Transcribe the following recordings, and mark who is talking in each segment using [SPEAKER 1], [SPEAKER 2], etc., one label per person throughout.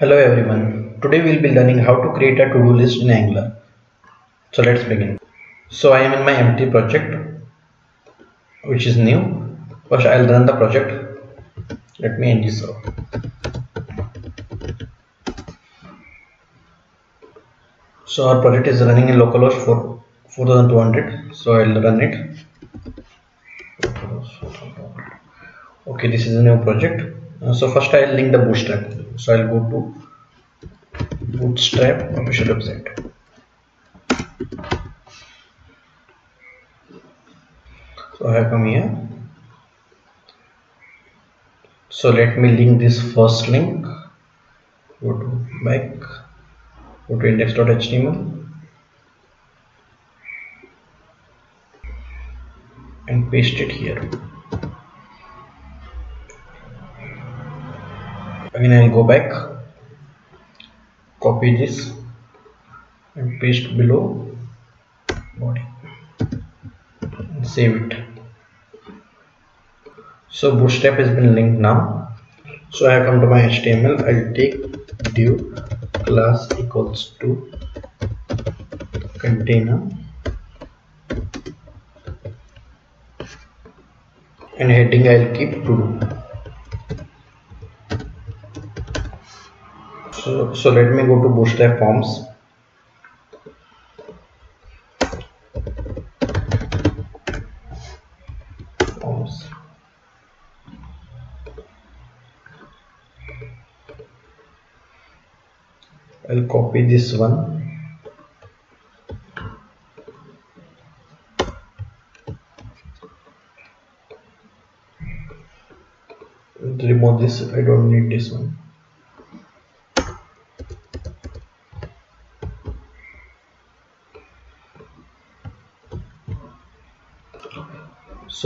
[SPEAKER 1] Hello everyone. Today we'll be learning how to create a to-do list in Angular. So let's begin. So I am in my empty project which is new. First I'll run the project. Let me end this up. So our project is running in localhost for 4200. So I'll run it. Okay, this is a new project. Uh, so first I'll link the bootstrap so I'll go to bootstrap. Official website so I come here. So let me link this first link. Go to back go to index.html and paste it here again I'll go back copy this and paste below. Body. And save it. So bootstrap has been linked now. So I have come to my HTML I'll take div class equals to container. And heading I'll keep to do so, let me go to bootstrap forms. I'll copy this one. Remove this. I don't need this one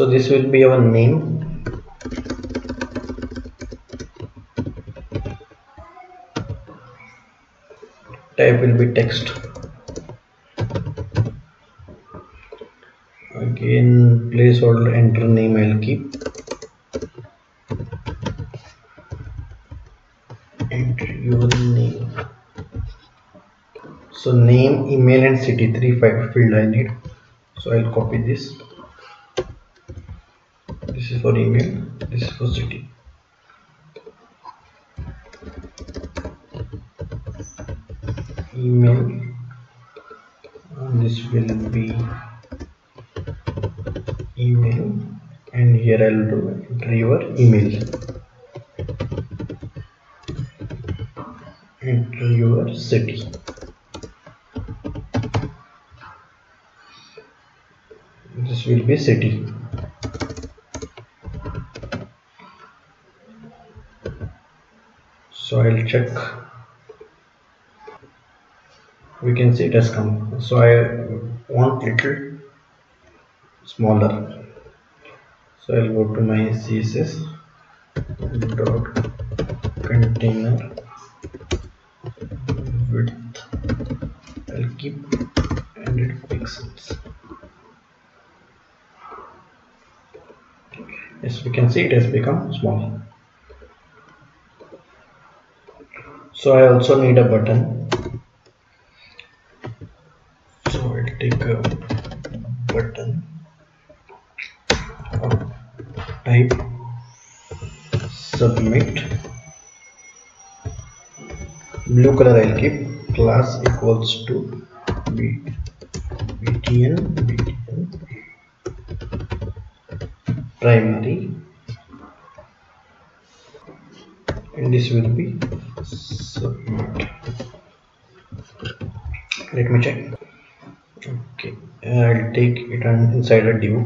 [SPEAKER 1] so this will be our name. Type will be text. Again placeholder enter name I'll keep. Enter your name. So name email and city three field I need. So I'll copy this this is for email this is for city email and this will be email and here I'll do enter your email. Enter your city. This will be city so I'll check. We can see it has come. So I want little smaller. So I'll go to my CSS dot container width. I'll keep 100 pixels yes we can see it has become small so I also need a button. So I'll take a button. Oh, type. Submit. Blue color I'll keep. Class equals to B, btn btn primary. And this will be submit let me check. Okay i'll take it on inside a div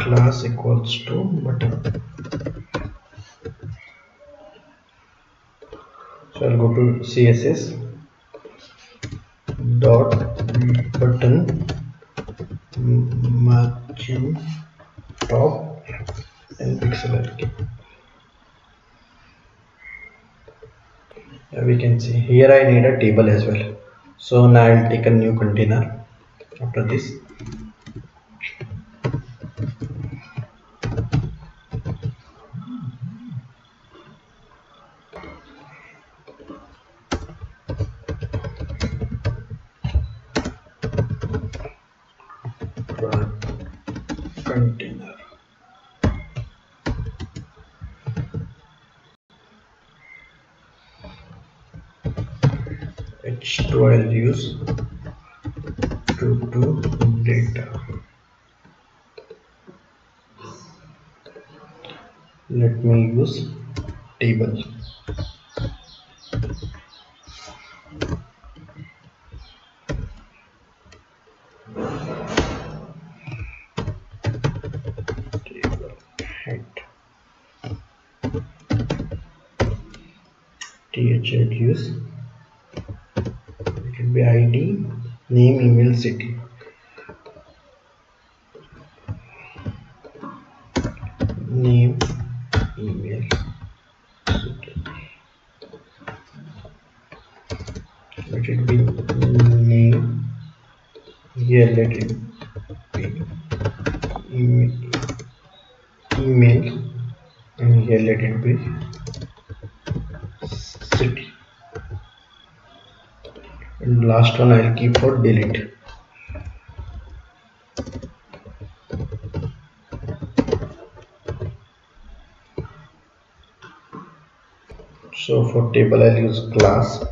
[SPEAKER 1] class equals to button so I'll go to CSS dot button margin top and pixel array uh, we can see. Here I need a table as well. So now I'll take a new container after this container. H2 I'll use to do data. Let me use table thl use it will be id name email city. Name email city. It be name here let it be email, email and here let it be city and last one I'll keep for delete. So for table I'll use class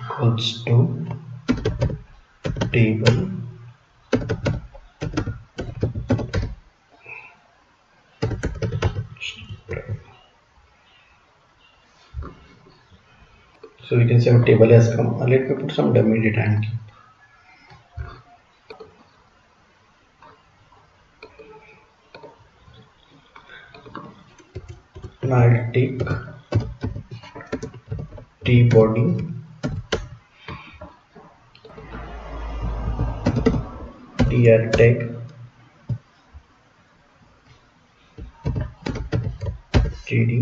[SPEAKER 1] equals to table so we can say table has come. Uh, let me put some dummy data and keep. Now I'll take t body tr tag td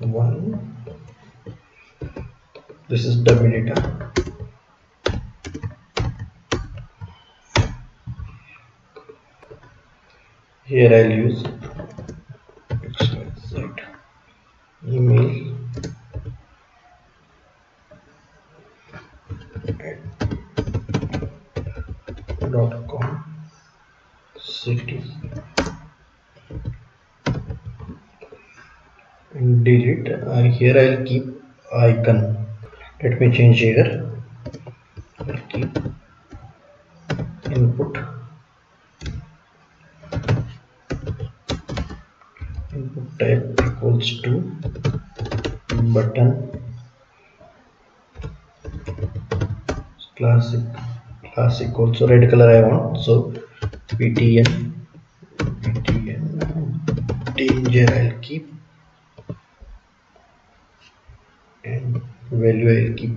[SPEAKER 1] one data here I'll use XYZ email. Dot com. City and delete. Uh, here I'll keep icon let me change here input input type equals to button classic classic also red color I want so ptn ptn danger I'll keep value I'll keep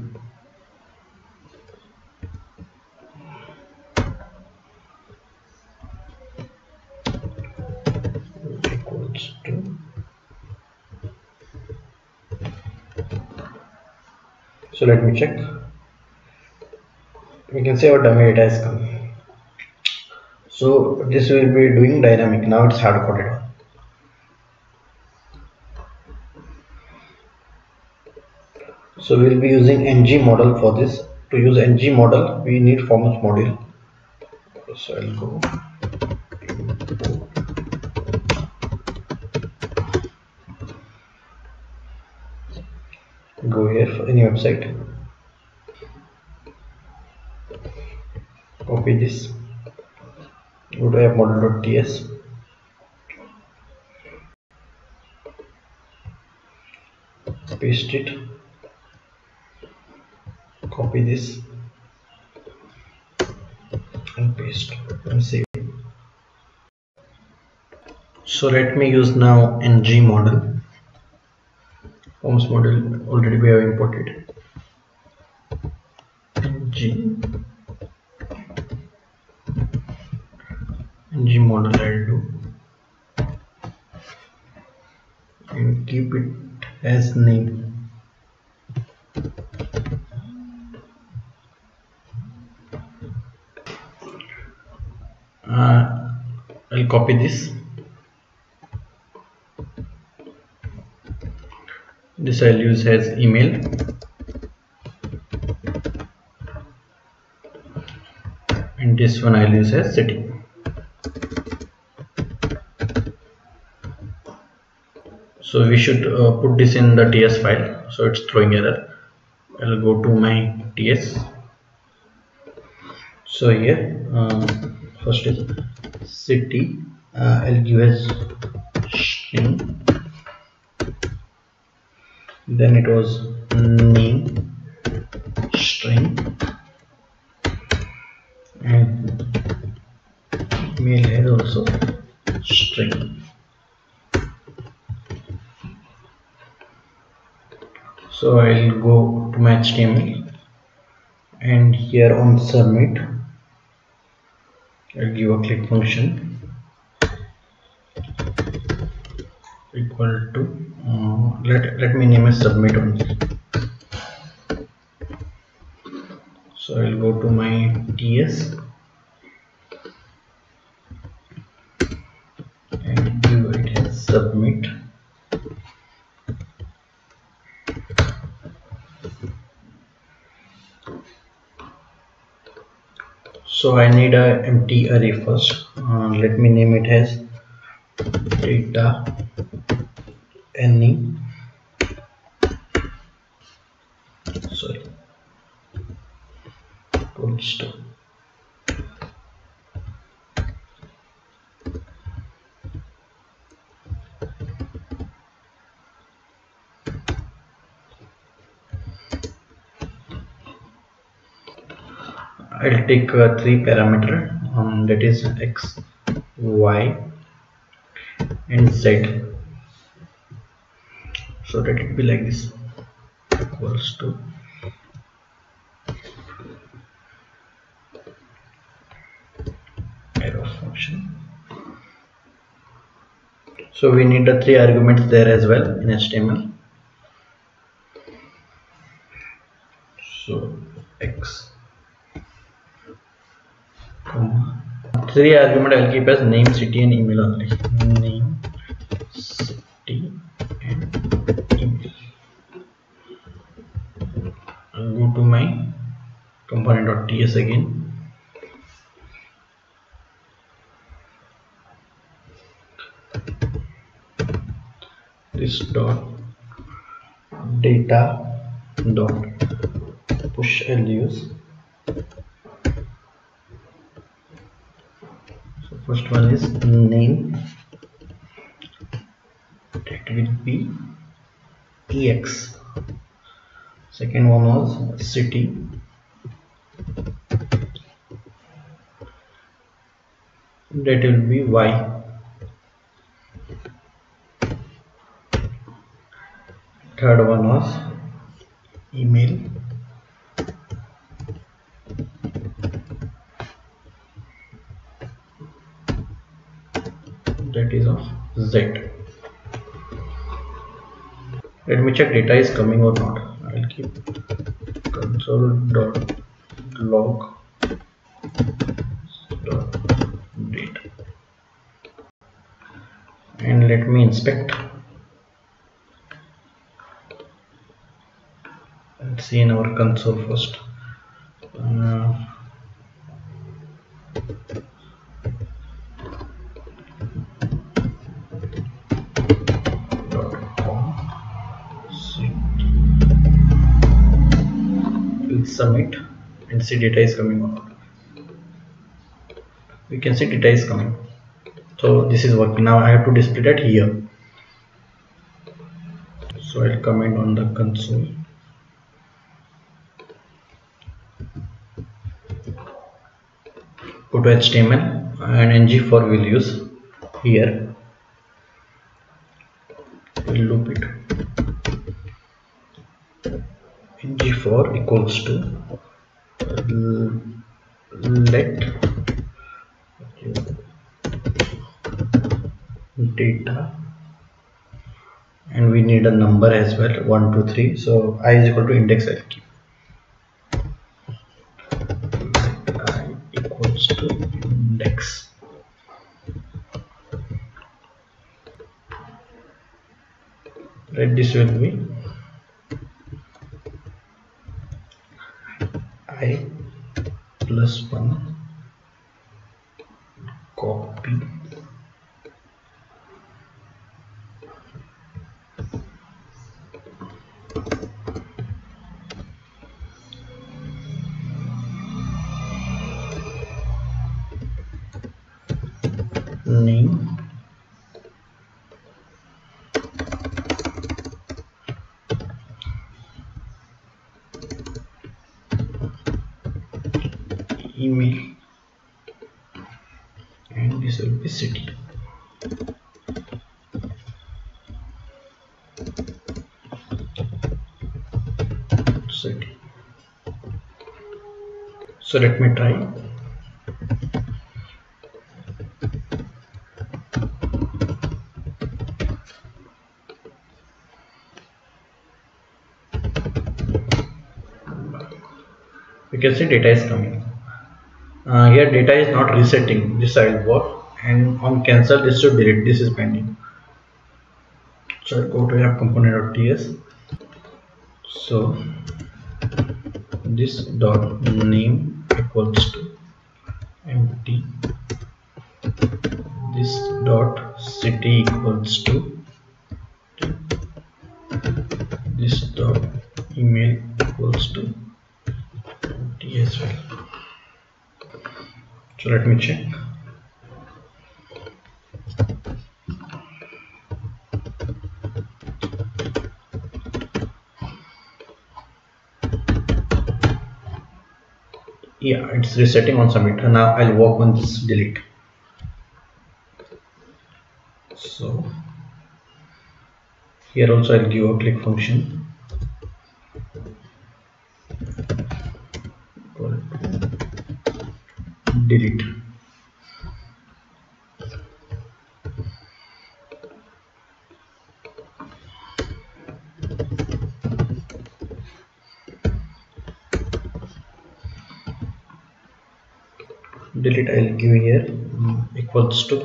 [SPEAKER 1] equals to so let me check. We can say our dummy data has come. So this will be doing dynamic. Now it's hard coded so we'll be using ng model for this. To use ng model we need forms module. So i'll go. Go here for any website. Copy this. Go to app module.ts paste it copy this and paste and save. So let me use now ng model. Forms module already we have imported. Ng ng model I'll do. And keep it as name uh, I'll copy this. This I'll use as email. And this one I'll use as city so we should uh, put this in the ts file. So it's throwing error. I'll go to my ts so here uh, first is city uh, I'll give as string. Then it was name string. And mail has also string. So I'll go to my HTML and here on submit I'll give a click function. Equal to uh, let, let me name a submit only. So I'll go to my TS and give it as submit so I need a empty array first. Uh, let me name it as data any I'll take uh, three parameter um, that is x y and z. So that it be like this equals to arrow function. So we need the three arguments there as well in HTML so x three argument I'll keep as name city and email only name city and email. I'll go to my component.ts again. This dot data dot push I'll use so first one is name. That will be ex second one was city. That will be y. Third one was email that is of z. Let me check data is coming or not. I'll keep console dot log dot data. And let me inspect. Let's see in our console first submit and see data is coming out we can see data is coming. So this is working. Now I have to display that here. So I'll comment on the console. Go to HTML and ngFor will use here. We'll loop it ngFor equals to uh, let data and we need a number as well 1 2 3 so i is equal to index i'll keep i equals to index right this will be i plus 1 copy name email and this will be city city so let me try. You can see data is coming. Uh, here data is not resetting. This I will work. And on cancel this should delete. This is pending. So I'll go to app component.ts so this dot name equals to empty. This dot city equals to this dot email equals to empty as well. So let me check yeah it's resetting on submit now I'll work on this delete. So here also I'll give a click function. Delete I'll give here equals to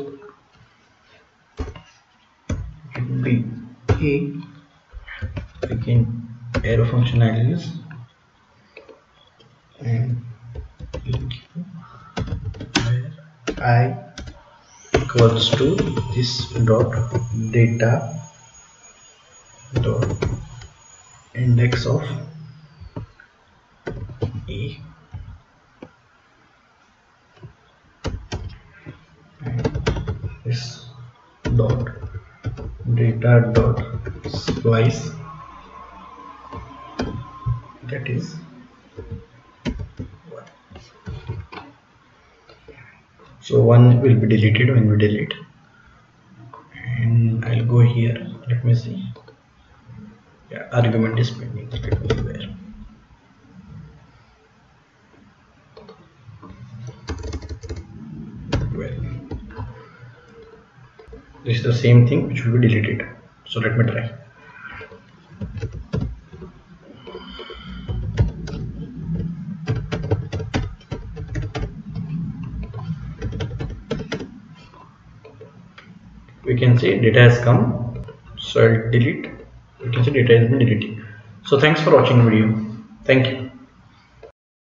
[SPEAKER 1] be a again arrow function I'll use and i equals to this dot data dot index of a this dot data dot splice. That is so one will be deleted when we delete. And I'll go here. Let me see. Yeah argument is pending let me see where well this is the same thing which will be deleted. So let me try. We can see data has come. So I'll delete. We can see data has been deleted. So thanks for watching the video. Thank you